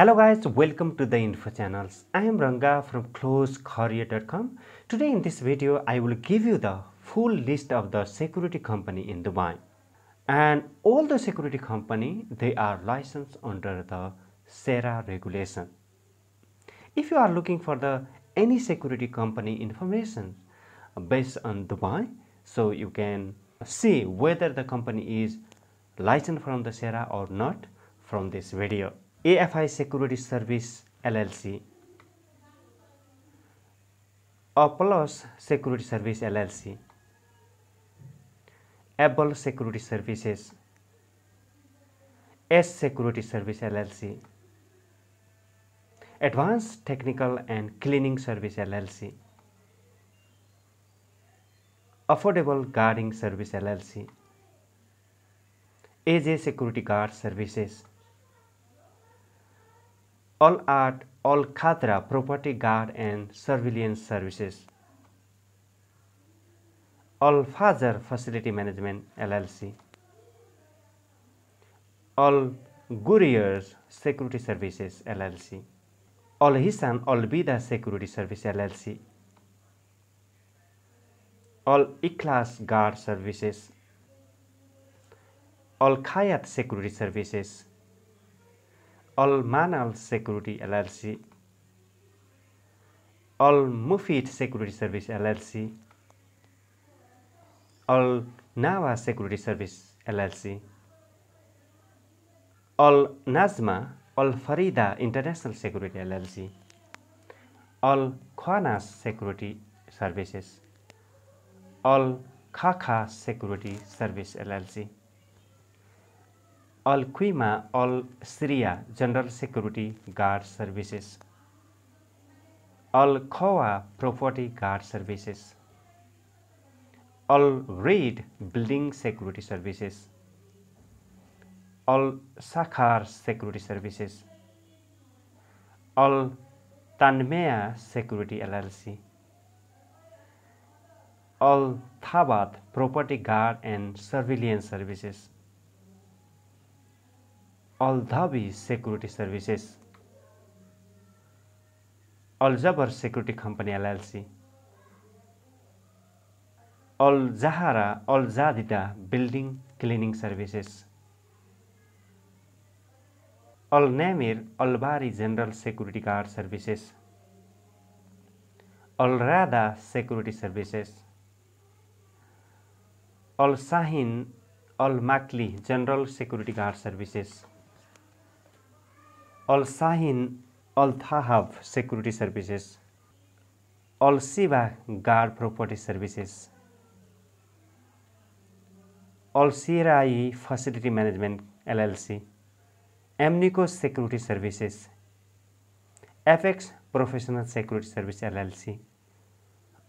Hello guys, welcome to the info channels. I am Ranga from closecareer.com. Today in this video, I will give you the full list of the security company in Dubai. And all the security company, they are licensed under the SERA regulation. If you are looking for the any security company information based on Dubai, so you can see whether the company is licensed from the SERA or not from this video. AFI Security Service LLC, Apollos Security Service LLC, Able Security Services, S Security Service LLC, Advanced Technical and Cleaning Service LLC, Affordable Guarding Service LLC, AJ Security Guard Services, All Art All Khadra Property Guard and Surveillance Services, Al Fazar Facility Management LLC, Al Gurriers Security Services LLC, Al Hisan Al Bida Security Service LLC, Al Ikhlas Guard Services, Al Khayat Security Services, Al Maan Al security LLC Al Mufeet security service LLC Al Nawa security service LLC Al Najma Al Faridada international security LLC Al Khanas security services Al Kha security service LLC Al Quima Al Syria General Security Guard Services, Al Khawa Property Guard Services, Al Raid Building Security Services, Al Sakhar Security Services, Al Tanmea Security LLC, Al Thabat Property Guard and Surveillance Al Dhabi security services Al Jaber security company L L C Al Zahra Al Jadita building cleaning services Al Nemir Al Bari general security guard services Al Rada security services Al Sahin Al Makli general security guard services Al Sahin Al Thahab security services Al Siwa guard property services Al Sirai facility L LLC Emnico security services FX professional security service LLC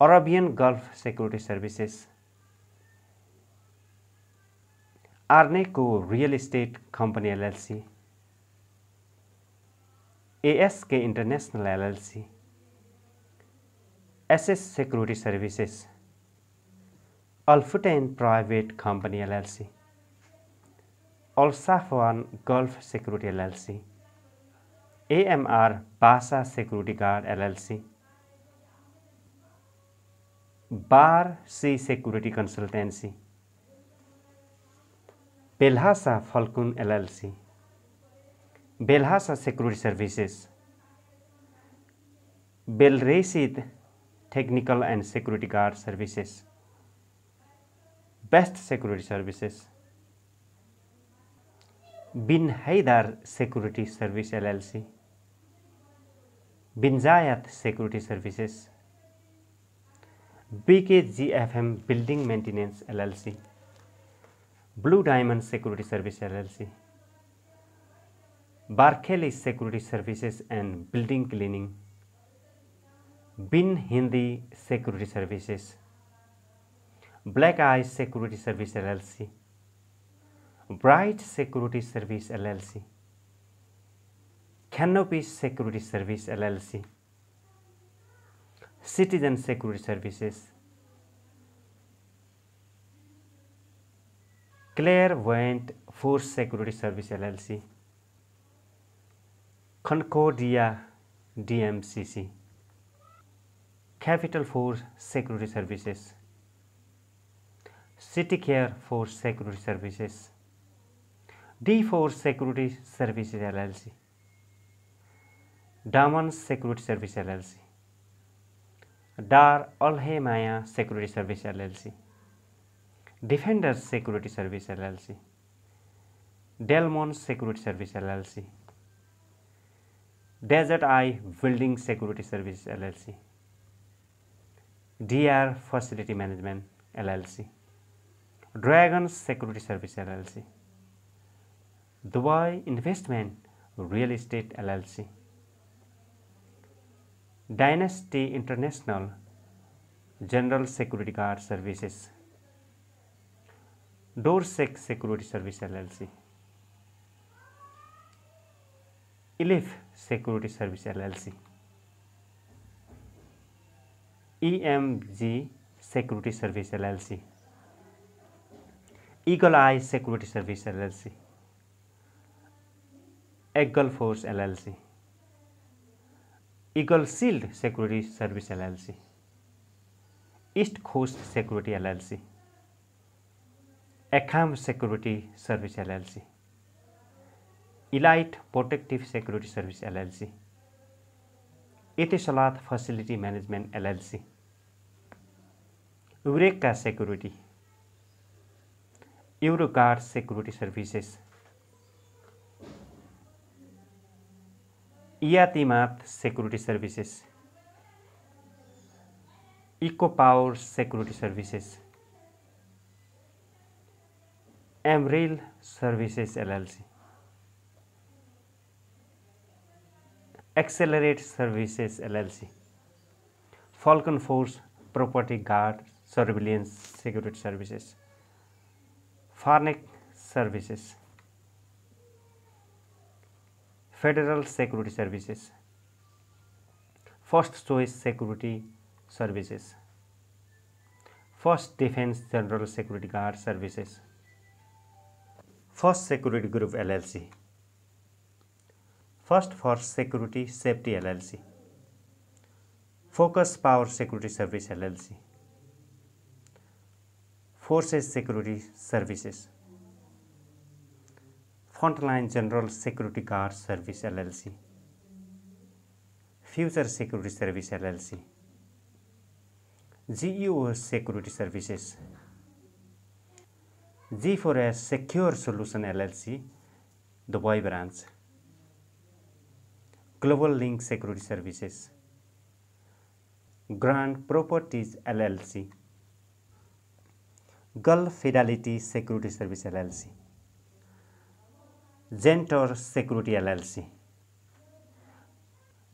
Arabian Gulf security services Arneco real estate company LLC A S K international L L C S SS security services Al Futtaim private company L L C Al Safan Gulf security M R Basa security guard L LLC bar C security consultancy Belhasa Falcon L LLC Belhasa Security Services, Belrashid Technical and Security Guard Services, Best Security Services, Bin Haidar Security Service LLC, Binzayat Security Services, BKGFM Building Maintenance LLC, Blue Diamond Security Service LLC, Barkelis Security Services and Building Cleaning, Bin Hindi Security Services, Black Eye Security Service LLC, Bright Security Service LLC, Canopy Security Service LLC, Citizen Security Services, Clairvoyant Force Security Service LLC, Concordia DMCC capital for security services city care for security services D for security services LLC Daman security service LLC Dar Al Hay Maya security service LLC defender security service LLC Delmon security service LLC Desert Eye Building Security Service LLC, DR Facility Management LLC, Dragon Security Service LLC, Dubai Investment Real Estate LLC, Dynasty International General Security Guard Services, Dorsec Security Service LLC, Elif Security Service LLC, EMG Security Service LLC, Eagle Eye Security Service LLC, Eagle Force LLC, Eagle Shield Security Service LLC, East Coast Security LLC, Acam Security Service LLC, elite protective security service LLC Etisalat facility management LLC Eureka security Eurocar security services Iyatimat security services eco power security services Emril services LLC Accelerate Services LLC, Falcon Force Property Guard Surveillance Security Services, Farnek Services, Federal Security Services, First Choice Security Services, First Defense General Security Guard Services, First Security Group LLC, First for Security Safety LLC, Focus Power Security Service LLC, Forces Security Services, Frontline General Security Guard Service LLC, Future Security Service LLC, GEO Security Services, G4S Secure Solution LLC, Dubai branch, Global Link Security Services, Grand Properties LLC, Gulf Fidelity Security Service LLC, Gentor Security LLC,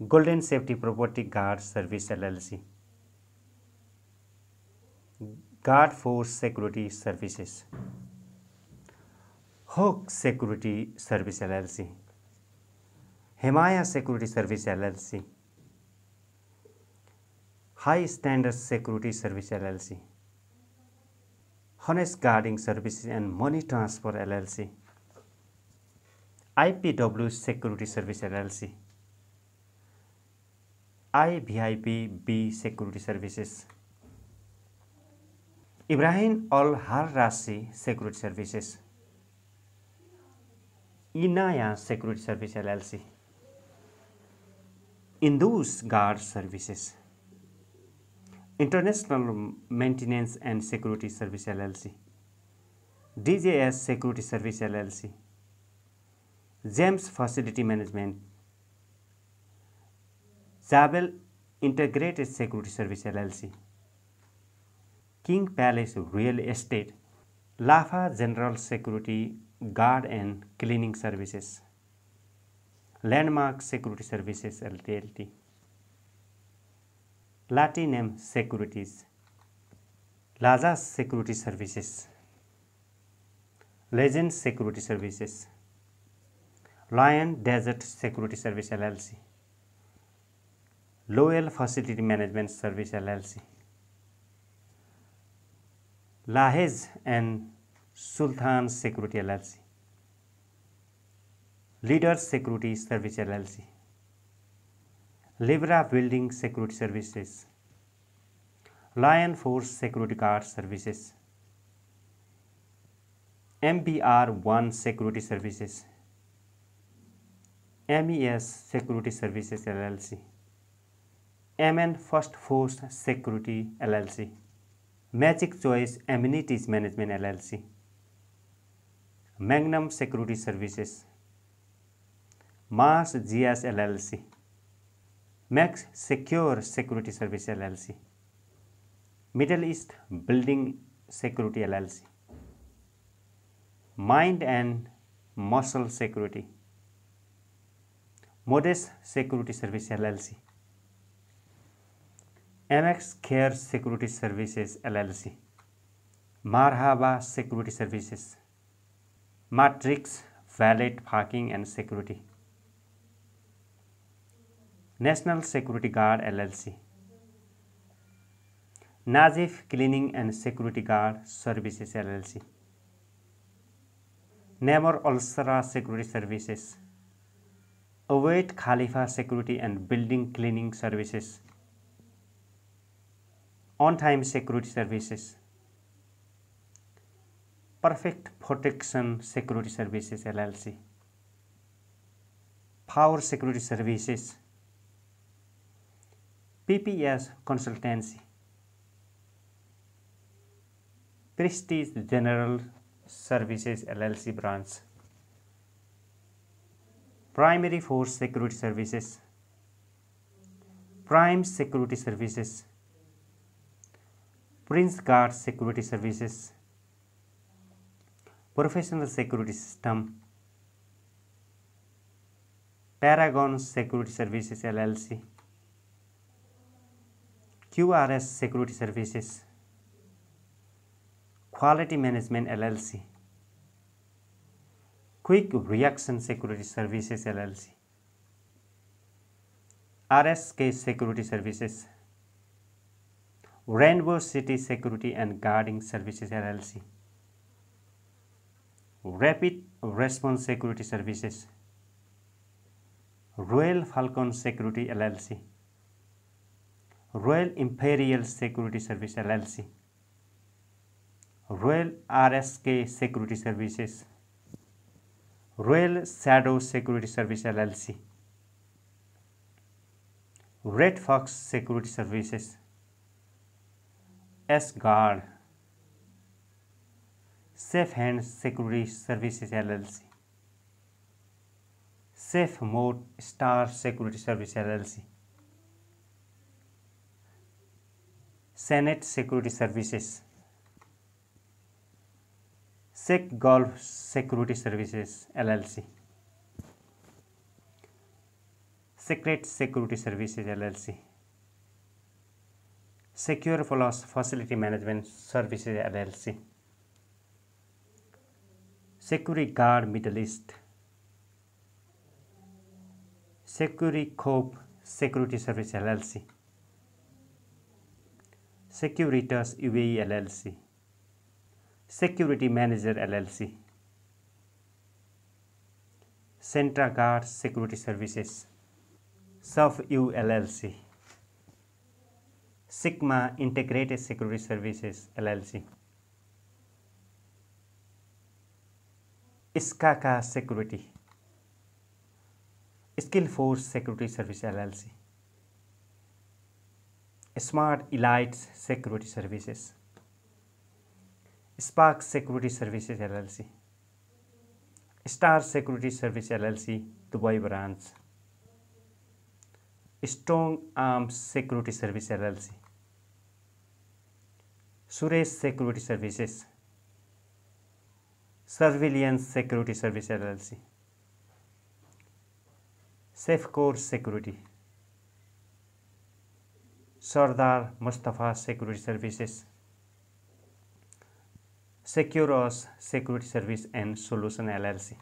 Golden Safety Property Guard Service LLC, Guard Force Security Services, Hawk Security Service LLC, Himaya security service L LLC high standard security service L LLC Hanes guarding service and money transfer L LC I P W security service L LC I B I P B security services Ibrahim Al Harrashi security services Inaya security service L LLC Indus Guard Services, International Maintenance and Security Service LLC, DJS Security Service LLC, James Facility Management, Zabel Integrated Security Service LLC, King Palace Real Estate, Lafa General Security Guard and Cleaning Services, Landmark Security Services LTD, Latinum Securities, Laza Security Services, Legend Security Services, Lion Desert Security Service LLC, Lowell Facility Management Service LLC, Lahez and Sultan Security LLC, leader security service L L C Libra building security services lion force security guard services M B R one security services M E S security services L L C M N first force security L L C magic choice amenities management L L C Magnum security services Mass GS LLC max secure security service LLC middle east building security LLC mind and muscle security Modes security service LLC MX care security services LLC Marhaba security services matrix valet parking and security national security guard L LLC Nazif cleaning and security guard services L LLC Nemer Al Sarra security services Awet Khalifa security and building cleaning services on time security services perfect protection security L LLC power security services PPS Consultancy, Prestige General Services LLC branch, Primary Force Security Services, Prime Security Services, Prince Guard Security Services, Professional Security System, Paragon Security Services LLC, QRS Security Services, Quality Management LLC, Quick Reaction Security Services LLC, RSK Security Services, Rainbow City Security and Guarding Services LLC, Rapid Response Security Services, Royal Falcon Security LLC, royal imperial security service LLC royal RSK security services royal shadow security service LLC red fox security services S guard safe hand security services LLC safe mode star security service LLC Senate Security Services, Sec Gulf Security Services LLC, Secret Security Services LLC, Secure Facility Management Services LLC, Security Guard Middle East, Security Corp Security Service LLC, Securitas UAE LLC, Security Manager LLC, Centra Guard Security Services, SUFU LLC, Sigma Integrated Security Services LLC, Iskaka Security, Skill Force Security Service LLC. Smart elites security services spark security services L L C star security service L L C Dubai branch strong arm security service L L C Suresh security services surveillance security service L L C safe core security Sardar Mustafa Security Services, Securos Security Service and Solution LLC,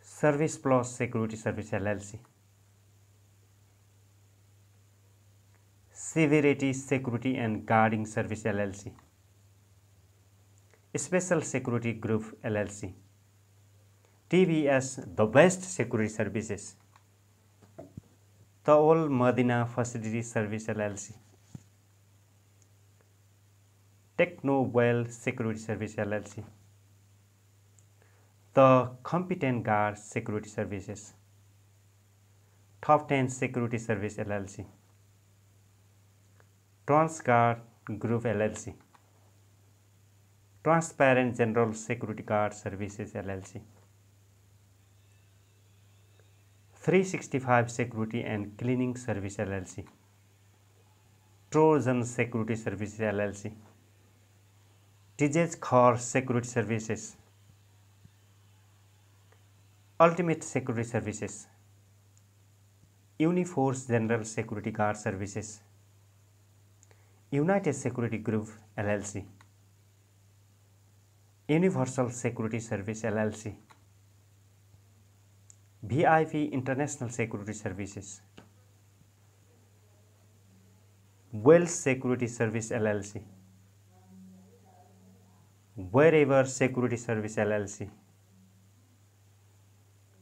Service Plus Security Service LLC, Severity Security and Guarding Service LLC, Special Security Group LLC, TVS The Best Security Services, Tawal Madina facility service L L C techno well security service L L C the guard security services top ten security C trans Transguard group L L C transparent general security guard services L L C 365 Security and Cleaning Service LLC, Trojan Security Services LLC, TJ's Car Security Services, Ultimate Security Services, Uniforce General Security Guard Services, United Security Group LLC, Universal Security Service LLC, VIP International Security Services, Wells Security Service LLC, Wherever Security Service LLC,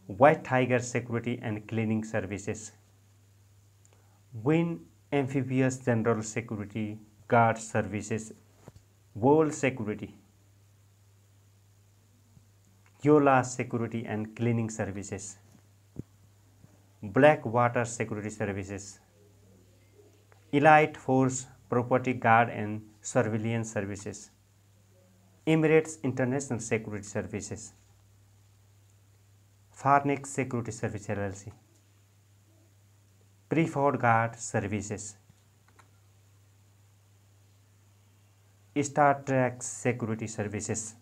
White Tiger Security and Cleaning Services, Win Amphibious General Security Guard Services, World Security, Yola Security and Cleaning Services. Blackwater Security Services, Elite Force Property Guard and Surveillance Services, Emirates International Security Services, Farnex Security Service LLC, Preferred Guard Services, Star Trek Security Services.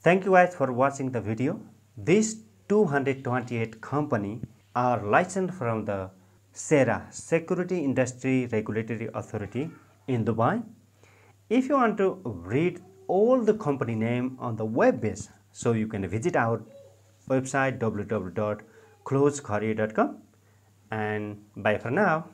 Thank you guys for watching the video. This 228 company are licensed from the SERA Security Industry Regulatory Authority in Dubai. If you want to read all the company name on the web base, so you can visit our website www.closecourier.com and bye for now.